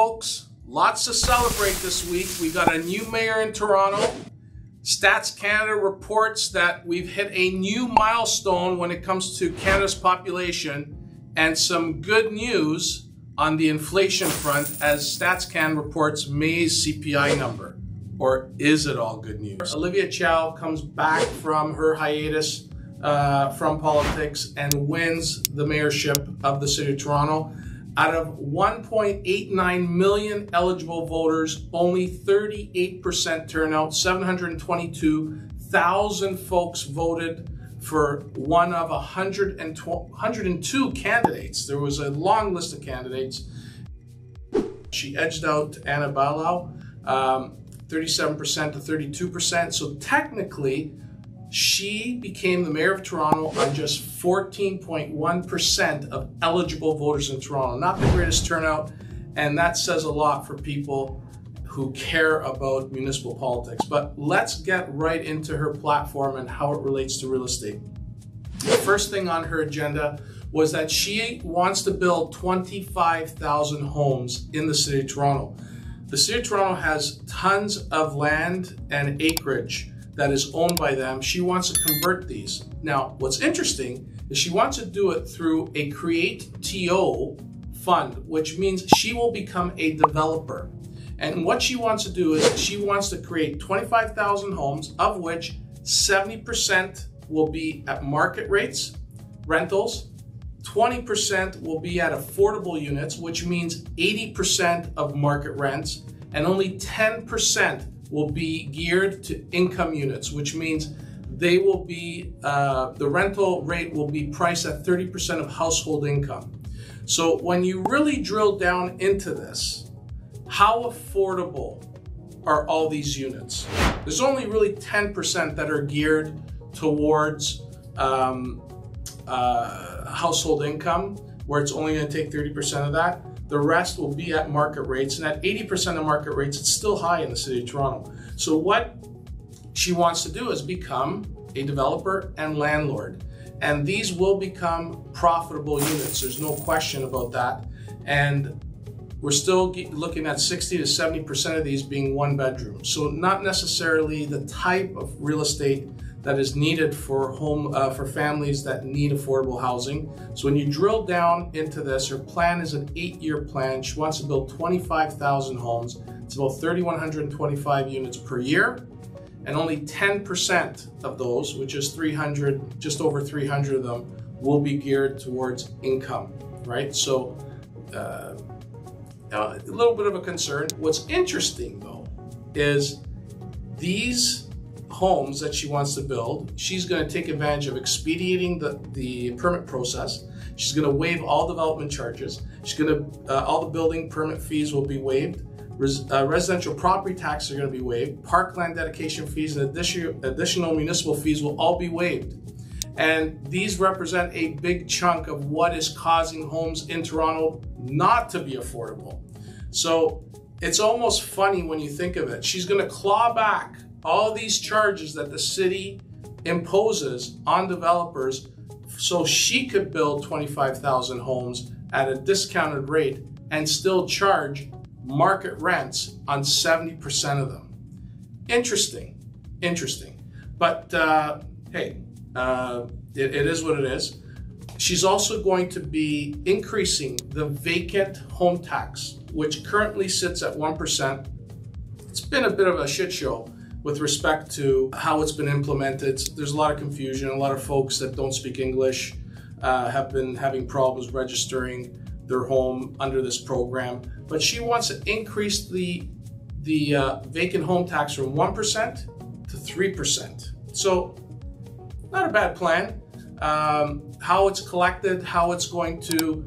folks. Lots to celebrate this week. We got a new mayor in Toronto. Stats Canada reports that we've hit a new milestone when it comes to Canada's population and some good news on the inflation front as Stats Can reports May's CPI number. Or is it all good news? Olivia Chow comes back from her hiatus uh, from politics and wins the mayorship of the city of Toronto. Out of 1.89 million eligible voters, only 38% turnout, 722,000 folks voted for one of 102 candidates. There was a long list of candidates. She edged out Ana Bailão, um, 37% to 32%. So technically, she became the mayor of Toronto on just 14.1% of eligible voters in Toronto. Not the greatest turnout, and that says a lot for people who care about municipal politics. But let's get right into her platform and how it relates to real estate. The first thing on her agenda was that she wants to build 25,000 homes in the city of Toronto. The city of Toronto has tons of land and acreage that is owned by them. She wants to convert these. Now, what's interesting is she wants to do it through a Create TO fund, which means she will become a developer. And what she wants to do is she wants to create 25,000 homes, of which 70% will be at market rates, rentals, 20% will be at affordable units, which means 80% of market rents, and only 10% will be geared to income units, which means they will be, uh, the rental rate will be priced at 30% of household income. So when you really drill down into this, how affordable are all these units? There's only really 10% that are geared towards um, uh, household income, where it's only going to take 30% of that. The rest will be at market rates, and at 80% of market rates, it's still high in the city of Toronto. So what she wants to do is become a developer and landlord. And these will become profitable units. There's no question about that. And we're still looking at 60 to 70% of these being one bedroom. So not necessarily the type of real estate that is needed for home uh, for families that need affordable housing. So when you drill down into this, her plan is an eight-year plan. She wants to build 25,000 homes. It's about 3,125 units per year, and only 10% of those, which is 300, just over 300 of them, will be geared towards income. Right. So. Uh, a little bit of a concern. What's interesting though is these homes that she wants to build, she's going to take advantage of expediting the, the permit process. She's going to waive all development charges. She's going to, uh, all the building permit fees will be waived. Res, uh, residential property taxes are going to be waived. Parkland dedication fees and additional, additional municipal fees will all be waived. And these represent a big chunk of what is causing homes in Toronto not to be affordable. So it's almost funny when you think of it. She's going to claw back all these charges that the city imposes on developers so she could build 25,000 homes at a discounted rate and still charge market rents on 70% of them. Interesting, interesting. But uh, hey, uh, it, it is what it is. She's also going to be increasing the vacant home tax, which currently sits at 1%. It's been a bit of a shit show with respect to how it's been implemented. There's a lot of confusion. A lot of folks that don't speak English uh, have been having problems registering their home under this program. But she wants to increase the the uh, vacant home tax from 1% to 3%. So, not a bad plan. Um, how it's collected, how it's going to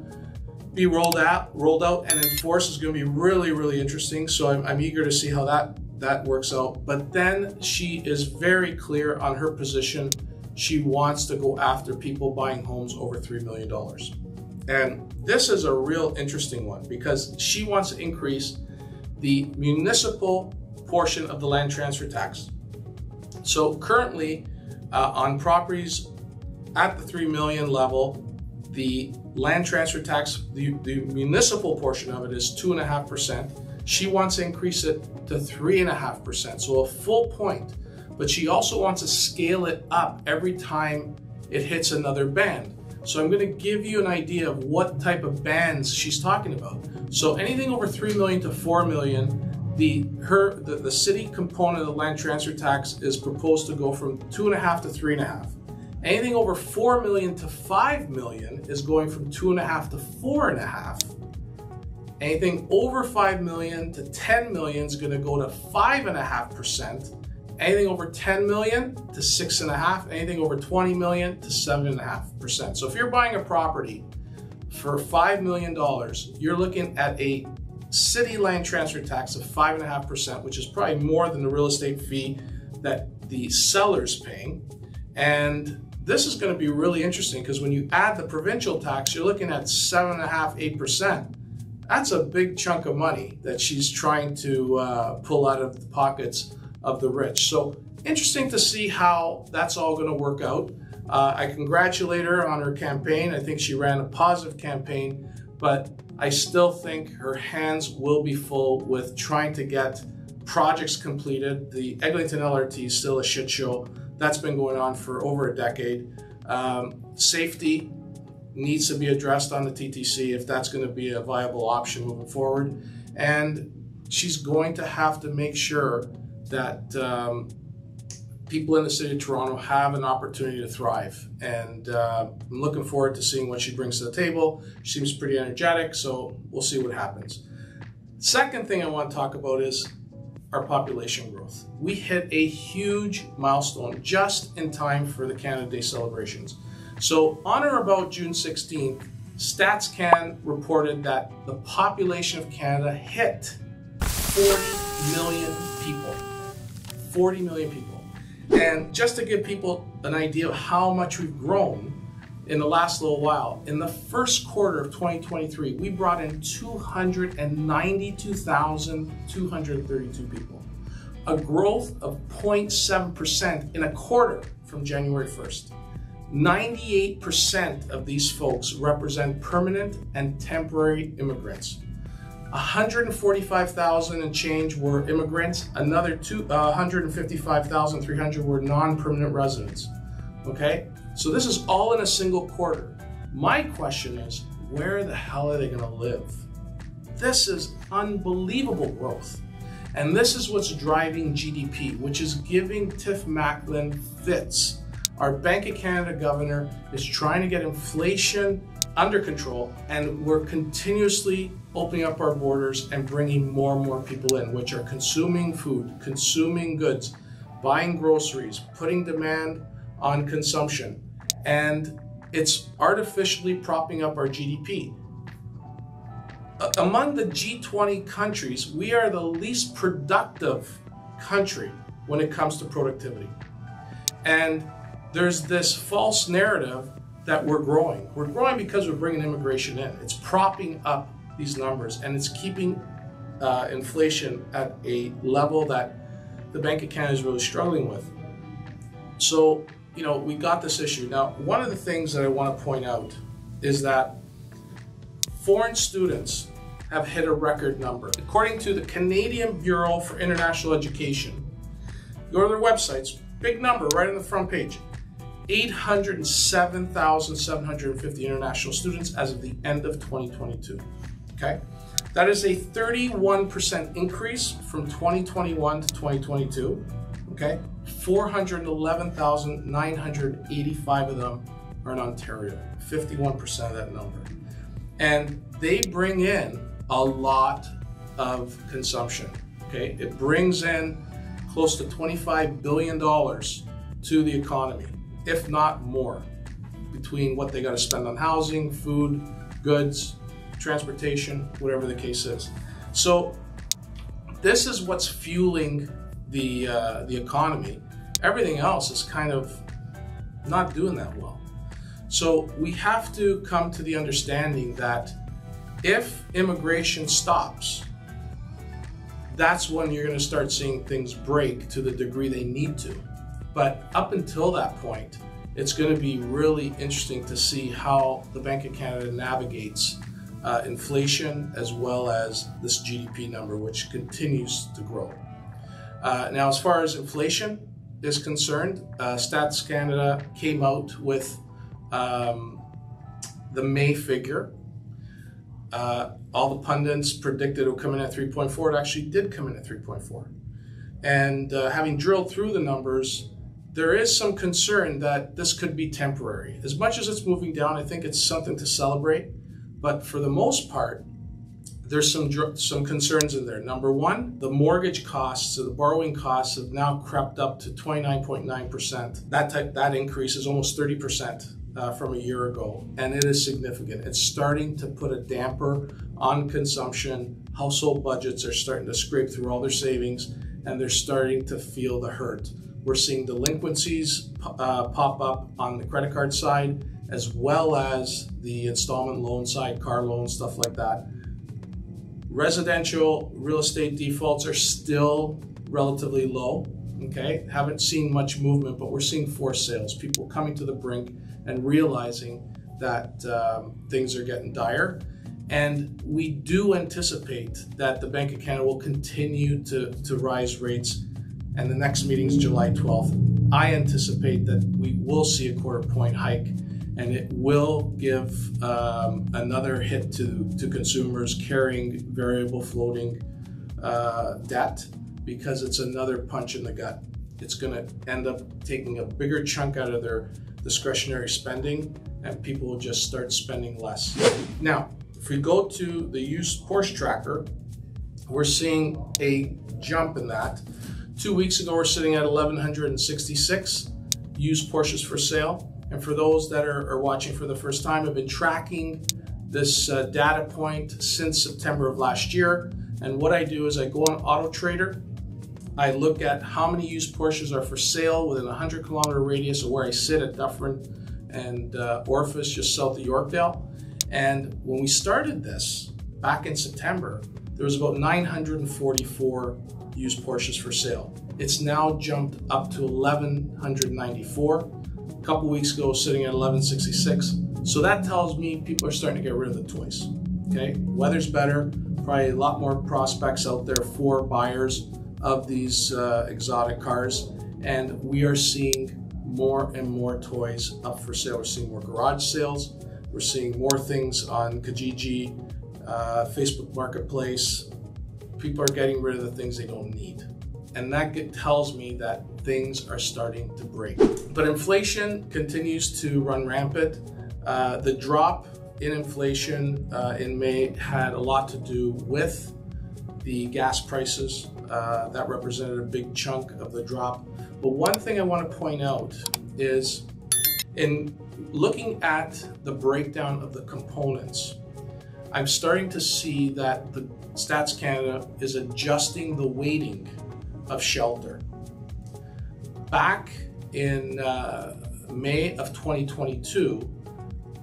be rolled out, rolled out and enforced is going to be really, really interesting. So I'm, I'm eager to see how that that works out. But then she is very clear on her position. She wants to go after people buying homes over $3 million. And this is a real interesting one because she wants to increase the municipal portion of the land transfer tax. So currently, uh, on properties at the 3 million level, the land transfer tax, the, the municipal portion of it is 2.5%. She wants to increase it to 3.5%, so a full point. But she also wants to scale it up every time it hits another band. So I'm going to give you an idea of what type of bands she's talking about. So anything over 3 million to 4 million, the her the, the city component of the land transfer tax is proposed to go from two and a half to three and a half. Anything over 4 million to 5 million is going from two and a half to four and a half. Anything over 5 million to 10 million is gonna go to 5.5%. Anything over 10 million to 6.5, anything over 20 million to 7.5%. So if you're buying a property for $5 million, you're looking at a city land transfer tax of 5.5%, which is probably more than the real estate fee that the seller's paying. And this is going to be really interesting because when you add the provincial tax, you're looking at 7.5%, 8%. That's a big chunk of money that she's trying to uh, pull out of the pockets of the rich. So interesting to see how that's all going to work out. Uh, I congratulate her on her campaign. I think she ran a positive campaign, but I still think her hands will be full with trying to get projects completed. The Eglinton LRT is still a shit show. That's been going on for over a decade. Um, safety needs to be addressed on the TTC if that's going to be a viable option moving forward. And she's going to have to make sure that um, people in the city of Toronto have an opportunity to thrive. And uh, I'm looking forward to seeing what she brings to the table. She seems pretty energetic, so we'll see what happens. Second thing I want to talk about is our population growth. We hit a huge milestone just in time for the Canada Day celebrations. So on or about June 16th, StatsCan reported that the population of Canada hit 40 million people. 40 million people. And just to give people an idea of how much we've grown in the last little while, in the first quarter of 2023, we brought in 292,232 people, a growth of 0.7% in a quarter from January 1st. 98% of these folks represent permanent and temporary immigrants. 145,000 and change were immigrants. Another two, uh, 155,300 were non-permanent residents. Okay, so this is all in a single quarter. My question is, where the hell are they going to live? This is unbelievable growth. And this is what's driving GDP, which is giving Tiff Macklem fits. Our Bank of Canada governor is trying to get inflation under control, and we're continuously opening up our borders and bringing more and more people in, which are consuming food, consuming goods, buying groceries, putting demand on consumption. And it's artificially propping up our GDP. Among the G20 countries, we are the least productive country when it comes to productivity. And there's this false narrative that we're growing. We're growing because we're bringing immigration in. It's propping up these numbers and it's keeping uh, inflation at a level that the Bank of Canada is really struggling with. So, you know, we got this issue. Now, one of the things that I want to point out is that foreign students have hit a record number. According to the Canadian Bureau for International Education, go to their websites, big number right on the front page. 807,750 international students as of the end of 2022. Okay, that is a 31% increase from 2021 to 2022. Okay, 411,985 of them are in Ontario, 51% of that number. And they bring in a lot of consumption. Okay, it brings in close to $25 billion to the economy if not more, between what they got to spend on housing, food, goods, transportation, whatever the case is. So this is what's fueling the uh, the economy. Everything else is kind of not doing that well. So we have to come to the understanding that if immigration stops, that's when you're going to start seeing things break to the degree they need to. But up until that point, it's going to be really interesting to see how the Bank of Canada navigates uh, inflation as well as this GDP number, which continues to grow. Uh, now, as far as inflation is concerned, uh, Stats Canada came out with um, the May figure. Uh, all the pundits predicted it would come in at 3.4. It actually did come in at 3.4. And uh, having drilled through the numbers, there is some concern that this could be temporary. As much as it's moving down, I think it's something to celebrate. But for the most part, there's some some concerns in there. Number one, the mortgage costs, the borrowing costs, have now crept up to 29.9 percent. That type that increase is almost 30 percent uh, from a year ago, and it is significant. It's starting to put a damper on consumption. Household budgets are starting to scrape through all their savings, and they're starting to feel the hurt. We're seeing delinquencies uh, pop up on the credit card side, as well as the installment loan side, car loans, stuff like that. Residential real estate defaults are still relatively low. Okay, haven't seen much movement, but we're seeing forced sales. People coming to the brink and realizing that um, things are getting dire. And we do anticipate that the Bank of Canada will continue to, to rise rates. And the next meeting is July 12th. I anticipate that we will see a quarter point hike and it will give um, another hit to, to consumers carrying variable floating uh, debt because it's another punch in the gut. It's going to end up taking a bigger chunk out of their discretionary spending and people will just start spending less. Now, if we go to the used Porsche tracker, we're seeing a jump in that. Two weeks ago, we're sitting at 1,166 used Porsches for sale. And for those that are, are watching for the first time, I've been tracking this uh, data point since September of last year. And what I do is I go on Auto Trader, I look at how many used Porsches are for sale within a 100 kilometer radius of where I sit at Dufferin and uh, Orfus, just south of Yorkdale. And when we started this back in September, there was about 944 used Porsches for sale. It's now jumped up to 1,194 a couple weeks ago sitting at 1166. So that tells me people are starting to get rid of the toys. Okay, weather's better, probably a lot more prospects out there for buyers of these uh, exotic cars, and we are seeing more and more toys up for sale. We're seeing more garage sales. We're seeing more things on Kijiji, uh, Facebook Marketplace. People are getting rid of the things they don't need. And that tells me that things are starting to break. But inflation continues to run rampant. Uh, the drop in inflation uh, in May had a lot to do with the gas prices. Uh, that represented a big chunk of the drop. But one thing I want to point out is in looking at the breakdown of the components, I'm starting to see that the Stats Canada is adjusting the weighting of shelter back in uh, May of 2022,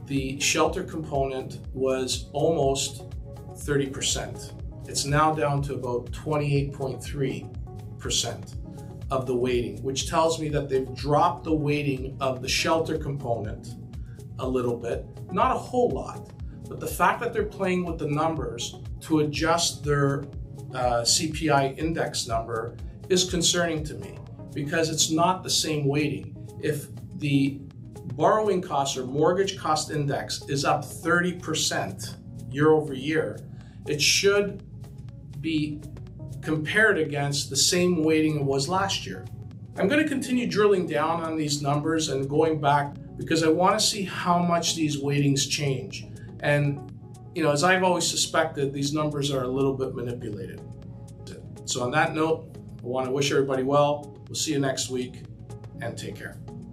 the shelter component was almost 30%. It's now down to about 28.3% of the weighting, which tells me that they've dropped the weighting of the shelter component a little bit, not a whole lot, but the fact that they're playing with the numbers to adjust their uh, CPI index number is concerning to me because it's not the same weighting. If the borrowing cost or mortgage cost index is up 30% year over year, it should be compared against the same weighting it was last year. I'm going to continue drilling down on these numbers and going back because I want to see how much these weightings change. And, you know, as I've always suspected, these numbers are a little bit manipulated. So, on that note, I want to wish everybody well. We'll see you next week and take care.